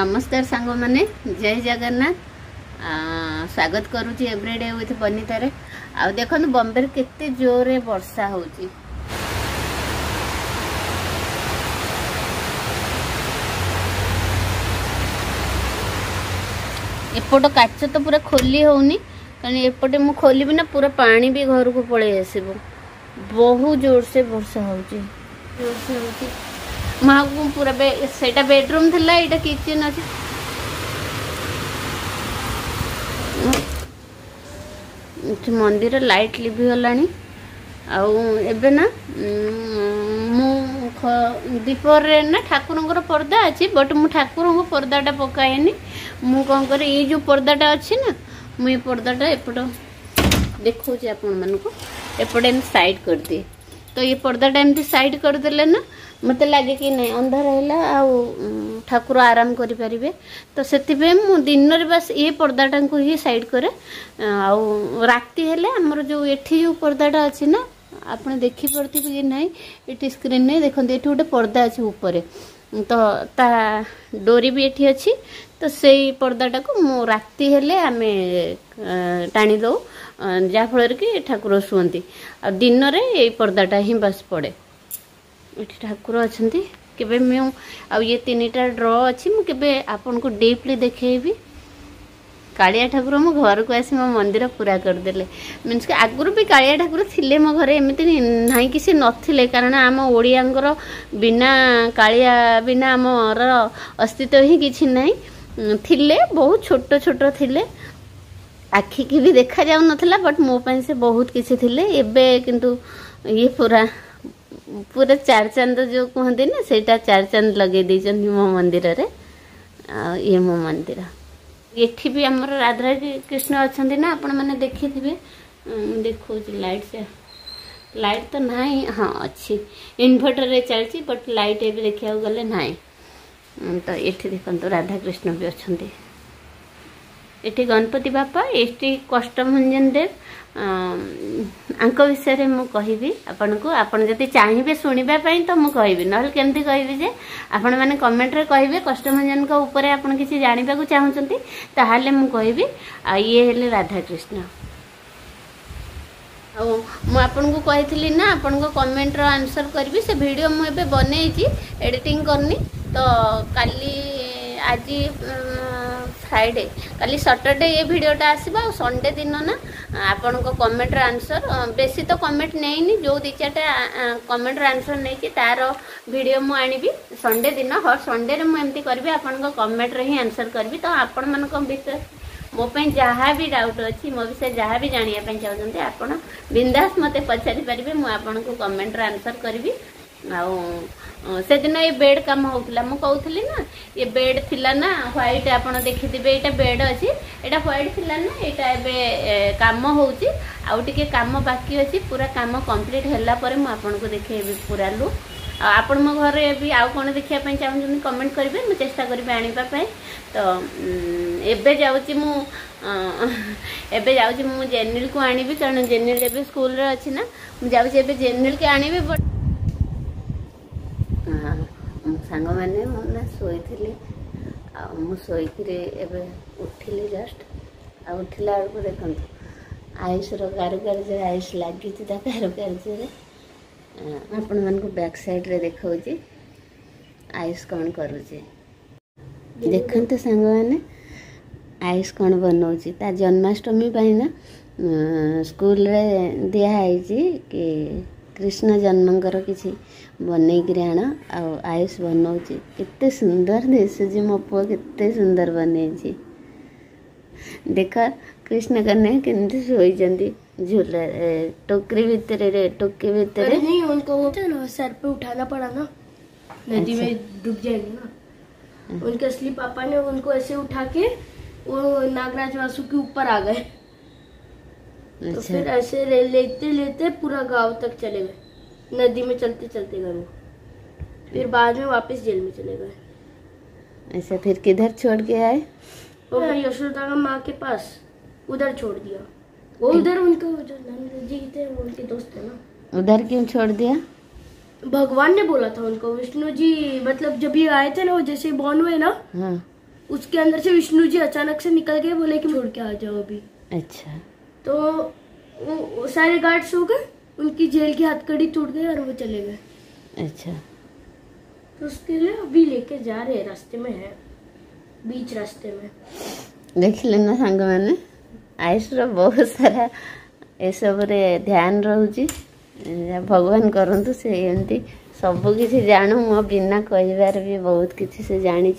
ନମସ୍କାର ସାଙ୍ଗମାନେ ଜୟ ଜଗନ୍ନାଥ ସ୍ୱାଗତ କରୁଛି ଏଭ୍ରି ଡେ ୱିଥ୍ ବନିତାରେ ଆଉ ଦେଖନ୍ତୁ ବମ୍ବେରେ କେତେ ଜୋରରେ ବର୍ଷା ହେଉଛି ଏପଟ କାଚ ତ ପୁରା ଖୋଲି ହେଉନି କାରଣ ଏପଟେ ମୁଁ ଖୋଲିବି ନା ପୁରା ପାଣି ବି ଘରକୁ ପଳେଇ ଆସିବ ବହୁତ ଜୋରସେ ବର୍ଷା ହେଉଛି ଜୋରସେ ହେଉଛି ମାଆକୁ ପୁରା ସେଇଟା ବେଡ଼ରୁମ୍ ଥିଲା ଏଇଟା କିଚେନ୍ ଅଛି ମନ୍ଦିର ଲାଇଟ୍ ଲିଭିଗଲାଣି ଆଉ ଏବେ ନା ମୁଁ ଦୀପରେ ନା ଠାକୁରଙ୍କର ପର୍ଦ୍ଦା ଅଛି ବଟ୍ ମୁଁ ଠାକୁରଙ୍କୁ ପର୍ଦ୍ଦାଟା ପକାଏନି ମୁଁ କ'ଣ କରେ ଏଇ ଯେଉଁ ପର୍ଦ୍ଦାଟା ଅଛି ନା ମୁଁ ଏଇ ପର୍ଦ୍ଦାଟା ଏପଟ ଦେଖାଉଛି ଆପଣମାନଙ୍କୁ ଏପଟେ ଏମିତି ସାଇଡ଼୍ କରିଦିଏ ତ ଏ ପର୍ଦ୍ଦାଟା ଏମିତି ସାଇଡ଼୍ କରିଦେଲେ ନା ମୋତେ ଲାଗେ କି ନାହିଁ ଅନ୍ଧାର ହେଲା ଆଉ ଠାକୁର ଆରାମ କରିପାରିବେ ତ ସେଥିପାଇଁ ମୁଁ ଦିନରେ ବାସ୍ ଏ ପର୍ଦ୍ଦାଟାଙ୍କୁ ହିଁ ସାଇଡ଼୍ କରେ ଆଉ ରାତି ହେଲେ ଆମର ଯେଉଁ ଏଠି ଯେଉଁ ପର୍ଦ୍ଦାଟା ଅଛି ନା ଆପଣ ଦେଖିପାରୁଥିବେ କି ନାହିଁ ଏଠି ସ୍କ୍ରିନ୍ ନାହିଁ ଦେଖନ୍ତୁ ଏଠି ଗୋଟେ ପର୍ଦ୍ଦା ଅଛି ଉପରେ ତ ତା ଡୋରି ବି ଏଠି ଅଛି ତ ସେଇ ପର୍ଦାଟାକୁ ମୁଁ ରାତି ହେଲେ ଆମେ ଟାଣିଦେଉ ଯାହାଫଳରେ କି ଠାକୁର ଶୁଅନ୍ତି ଆଉ ଦିନରେ ଏଇ ପର୍ଦାଟା ହିଁ ବାସ୍ ପଡ଼େ ଏଠି ଠାକୁର ଅଛନ୍ତି କେବେ ମୁଁ ଆଉ ଇଏ ତିନିଟା ଡ୍ର ଅଛି ମୁଁ କେବେ ଆପଣଙ୍କୁ ଡିପ୍ଲି ଦେଖେଇବି କାଳିଆ ଠାକୁର ମୋ ଘରକୁ ଆସି ମୋ ମନ୍ଦିର ପୁରା କରିଦେଲେ ମିନ୍ସ କି ଆଗରୁ ବି କାଳିଆ ଠାକୁର ଥିଲେ ମୋ ଘରେ ଏମିତି ନାହିଁ କି ସେ ନଥିଲେ କାରଣ ଆମ ଓଡ଼ିଆଙ୍କର ବିନା କାଳିଆ ବିନା ଆମର ଅସ୍ତିତ୍ୱ ହିଁ କିଛି ନାହିଁ ଥିଲେ ବହୁତ ଛୋଟ ଛୋଟ ଥିଲେ ଆଖିକି ବି ଦେଖାଯାଉନଥିଲା ବଟ୍ ମୋ ପାଇଁ ସେ ବହୁତ କିଛି ଥିଲେ ଏବେ କିନ୍ତୁ ଇଏ ପୁରା ପୁରା ଚାରିଚାନ୍ଦ ଯେଉଁ କୁହନ୍ତି ନା ସେଇଟା ଚାରିଚାନ୍ଦ ଲଗେଇ ଦେଇଛନ୍ତି ମୋ ମନ୍ଦିରରେ ଆଉ ଇଏ ମୋ ମନ୍ଦିର ଏଠି ବି ଆମର ରାଧା କୃଷ୍ଣ ଅଛନ୍ତି ନା ଆପଣମାନେ ଦେଖିଥିବେ ମୁଁ ଦେଖାଉଛି ଲାଇଟ୍ ସେ ଲାଇଟ୍ ତ ନାହିଁ ହଁ ଅଛି ଇନଭର୍ଟରରେ ଚାଲିଛି ବଟ୍ ଲାଇଟ୍ ଏବେ ଦେଖିବାକୁ ଗଲେ ନାହିଁ ତ ଏଠି ଦେଖନ୍ତୁ ରାଧାକୃଷ୍ଣ ବି ଅଛନ୍ତି ଏଠି ଗଣପତି ବାପା ଏଠି କଷ୍ଟଭଞ୍ଜନ ଦେବ ଆଙ୍କ ବିଷୟରେ ମୁଁ କହିବି ଆପଣଙ୍କୁ ଆପଣ ଯଦି ଚାହିଁବେ ଶୁଣିବା ପାଇଁ ତ ମୁଁ କହିବି ନହେଲେ କେମିତି କହିବି ଯେ ଆପଣମାନେ କମେଣ୍ଟରେ କହିବେ କଷ୍ଟଭଞ୍ଜନଙ୍କ ଉପରେ ଆପଣ କିଛି ଜାଣିବାକୁ ଚାହୁଁଛନ୍ତି ତାହେଲେ ମୁଁ କହିବି ଆଉ ଇଏ ହେଲେ ରାଧାକୃଷ୍ଣ ଆଉ ମୁଁ ଆପଣଙ୍କୁ କହିଥିଲି ନା ଆପଣଙ୍କ କମେଣ୍ଟର ଆନ୍ସର୍ କରିବି ସେ ଭିଡ଼ିଓ ମୁଁ ଏବେ ବନେଇଛି ଏଡ଼ିଟିଂ କରିନି ତ କାଲି ଆଜି फ्राइडे कल सटरडे ये भिडटा आसवा संडे दिन ना आपण कमेंट रनसर बेसी तो कमेंट नहीं जो दी चार कमेंट रनसर नहीं तार भिड मु संडे दिन हर संडे एमती करी आपण कमेंट रही आनसर करी तो आपण मान विषय मोप जहाँ भी डाउट अच्छी मो विषय जहाँ भी जानापी चाहते आपड़ बिंदास मत पचारिपारे मुझे कमेंट रनसर करी आ ସେଦିନ ଏ ବେଡ୍ କାମ ହେଉଥିଲା ମୁଁ କହୁଥିଲି ନା ଏ ବେଡ୍ ଥିଲା ନା ହ୍ୱାଇଟ୍ ଆପଣ ଦେଖିଥିବେ ଏଇଟା ବେଡ୍ ଅଛି ଏଇଟା ହ୍ୱାଇଟ୍ ଥିଲା ନା ଏଇଟା ଏବେ କାମ ହେଉଛି ଆଉ ଟିକେ କାମ ବାକି ଅଛି ପୁରା କାମ କମ୍ପ୍ଲିଟ୍ ହେଲା ପରେ ମୁଁ ଆପଣଙ୍କୁ ଦେଖେଇବି ପୁରା ଲୁକ୍ ଆଉ ଆପଣ ମୋ ଘରେ ବି ଆଉ କ'ଣ ଦେଖିବା ପାଇଁ ଚାହୁଁଛନ୍ତି କମେଣ୍ଟ କରିବେ ମୁଁ ଚେଷ୍ଟା କରିବି ଆଣିବା ପାଇଁ ତ ଏବେ ଯାଉଛି ମୁଁ ଏବେ ଯାଉଛି ମୁଁ ଜେନେଲକୁ ଆଣିବି କାରଣ ଜେନେଲ ଏବେ ସ୍କୁଲରେ ଅଛି ନା ମୁଁ ଯାଉଛି ଏବେ ଜେନେଲକୁ ଆଣିବି ବଟ୍ ମୋ ସାଙ୍ଗମାନେ ମୁଁ ନା ଶୋଇଥିଲି ଆଉ ମୁଁ ଶୋଇକିରି ଏବେ ଉଠିଲି ଜଷ୍ଟ ଆଉ ଉଠିଲା ବେଳକୁ ଦେଖନ୍ତୁ ଆୟୁଷର କାରୁକାର୍ଯ୍ୟରେ ଆୟୁଷ ଲାଗିଛି ତା କାରୁକାର୍ଯ୍ୟରେ ଆପଣମାନଙ୍କୁ ବ୍ୟାକ୍ ସାଇଡ଼୍ରେ ଦେଖାଉଛି ଆୟୁଷ କ'ଣ କରୁଛି ଦେଖନ୍ତୁ ସାଙ୍ଗମାନେ ଆଇସ୍ କ'ଣ ବନାଉଛି ତା ଜନ୍ମାଷ୍ଟମୀ ପାଇଁ ନା ସ୍କୁଲରେ ଦିଆହେଇଛି କି कृष्ण जन्म କିଛି ବନେଇକିରି ଆଣ ଆଉ ଆୟୁଷ ବନଉଛି କେତେ ସୁନ୍ଦର मो पु के सुंदर ସୁନ୍ଦର देख कृष्ण କୃଷ୍ଣ के झूल टोकरी भितर रे टोकरी सर पे उठाना पड़ा ना नदी में डूब जाएगी ना उनके असली पापा ने उनको ऐसे उठा के वो नागराज वासु के ऊपर आ गए तो अच्छा। फिर ऐसे ले, लेते लेते पूरा गांव तक चले गए नदी में चलते चलते गए फिर बाद में वापस जेल में चले गए ऐसा अच्छा, फिर किधर छोड़ के आए वो तो फिर यशोदा का माँ के पास उधर छोड़ दिया वो उधर उनका जो नंद जी थे वो उनके दोस्त है ना उधर क्यों छोड़ दिया भगवान ने बोला था उनको विष्णु जी मतलब जब ये आए थे ना वो जैसे बॉर्न हुए ना हाँ। उसके अंदर से विष्णु जी अचानक से निकल गए बोले कि छोड़ के आ जाओ अभी अच्छा तो वो सारे गार्ड्स हो गए उनकी जेल की हथकड़ी टूट गई और वो चले गए अच्छा तो उसके लिए अभी लेके जा रहे हैं रास्ते में है बीच रास्ते में देख लेना संग मैंने आयुष बहुत सारा ये सब ରହୁଛି ଭଗବାନ କରନ୍ତୁ ସେ ଏମିତି ସବୁ କିଛି ଜାଣୁ ମୋ ବିନା କହିବାର ବି बहुत किसी से जानी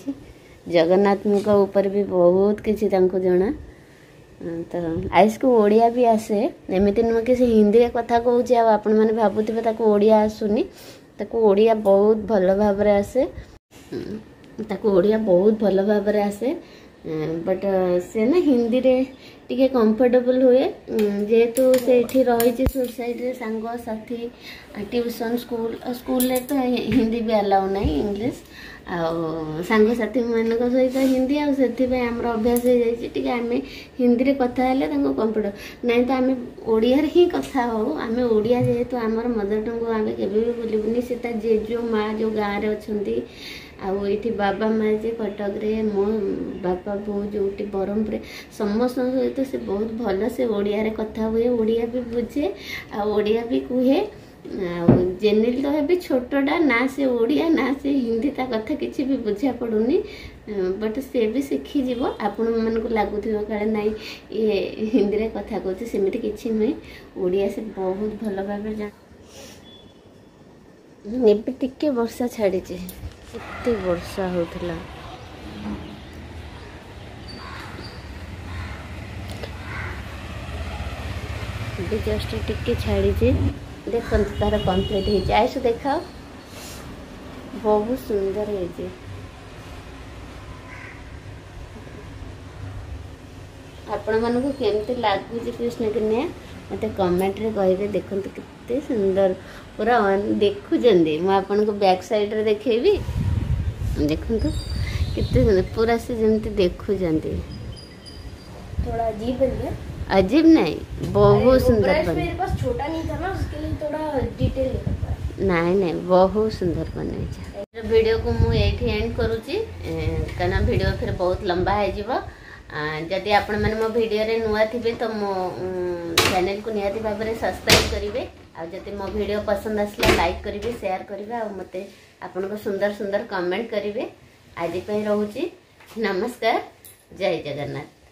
जगन्नाथ ଉପରେ ବି ବହୁତ କିଛି ତାଙ୍କୁ ତ ଆୟୁଷକୁ ଓଡ଼ିଆ ବି ଆସେ ଏମିତି ନୁହେଁ କି ସେ ହିନ୍ଦୀରେ କଥା କହୁଛି ଆଉ ଆପଣମାନେ ଭାବୁଥିବେ ତାକୁ ଓଡ଼ିଆ ଆସୁନି ତାକୁ ଓଡ଼ିଆ ବହୁତ ଭଲ ଭାବରେ ଆସେ ତାକୁ ଓଡ଼ିଆ ବହୁତ ଭଲ ଭାବରେ ଆସେ ବଟ୍ ସେ ନା ହିନ୍ଦୀରେ टिके कंफर्टेबल हुए जेतु से इठी रही जी सोसाइट रे सांगो साथी ट्यूशन स्कूल स्कूल ले तो हिंदी भी अलाउ नहीं इंग्लिश आ सांगो साथी मन को सही तो हिंदी आ सेति पे हमरो अभ्यास हो जाय छी टिके हमें हिंदी रे कथा हले तंगो कंप्यूटर नहीं तो हमें ओडिया रे ही कथा हो हमें ओडिया जेतु हमर मदर टंगो आबे केबे भी बोलिबनी सेता जेजो मां जो गा रे अछंती आउ ये बाबा माँ जी कटक्रे मो बापा बो जो ब्रह्मपुर समस्त सहित ସହିତ ସେ ବହୁତ ଭଲ ସେ ଓଡ଼ିଆରେ କଥା ହୁଏ ଓଡ଼ିଆ ବି ବୁଝେ ଆଉ ଓଡ଼ିଆ ବି କୁହେ ଆଉ ଜେନିଲ୍ ତ ଏବେ ଛୋଟଟା ନା ସେ ଓଡ଼ିଆ ନା ସେ ହିନ୍ଦୀ ତା କଥା କିଛି ବି ବୁଝା ପଡ଼ୁନି ବଟ୍ ସେ ବି ଶିଖିଯିବ ଆପଣମାନଙ୍କୁ ଲାଗୁଥିବ କାଳେ ନାଇଁ ଇଏ ହିନ୍ଦୀରେ କଥା କହୁଛି ସେମିତି କିଛି ନୁହେଁ ଓଡ଼ିଆ ସେ ବହୁତ ଭଲ ଭାବରେ ଜାଣ ଏବେ ଟିକେ ବର୍ଷା ଛାଡ଼ିଛି ଏତେ ବର୍ଷା ହେଉଥିଲା जस्ट टिके छाड़ी देखते तार कम्प्लीट हो आयुष देख बहुत सुंदर हो आपण मन को कमी लगुच कृष्ण के ना मत कमेट्रे कह देखते के सुंदर पूरा देखुंट मुझे बैक सैड्र देखेबी देखते पूरा से जमी देखुं थोड़ा जीप है अजीब नहीं बहुत सुंदर बने मेरे पास छोटा नहीं था ना उसके लिए थोड़ा डिटेल नहीं ନାଇଁ ନାଇଁ ବହୁତ ସୁନ୍ଦର ବନେଇଛ ଭିଡ଼ିଓକୁ ମୁଁ ଏଇଠି ଏଣ୍ଡ କରୁଛି କାରଣ ଭିଡ଼ିଓ ଫେରେ ବହୁତ ଲମ୍ବା ହେଇଯିବ ଯଦି ଆପଣମାନେ ମୋ ଭିଡ଼ିଓରେ ନୂଆ ଥିବେ ତ ମୋ ଚ୍ୟାନେଲକୁ ନିହାତି ଭାବରେ ସବସ୍କ୍ରାଇବ୍ କରିବେ ଆଉ ଯଦି ମୋ ଭିଡ଼ିଓ ପସନ୍ଦ ଆସିଲା ଲାଇକ୍ କରିବେ ସେୟାର କରିବେ ଆଉ ମୋତେ ଆପଣଙ୍କ ସୁନ୍ଦର ସୁନ୍ଦର କମେଣ୍ଟ କରିବେ ଆଜି ପାଇଁ ରହୁଛି ନମସ୍କାର ଜୟ ଜଗନ୍ନାଥ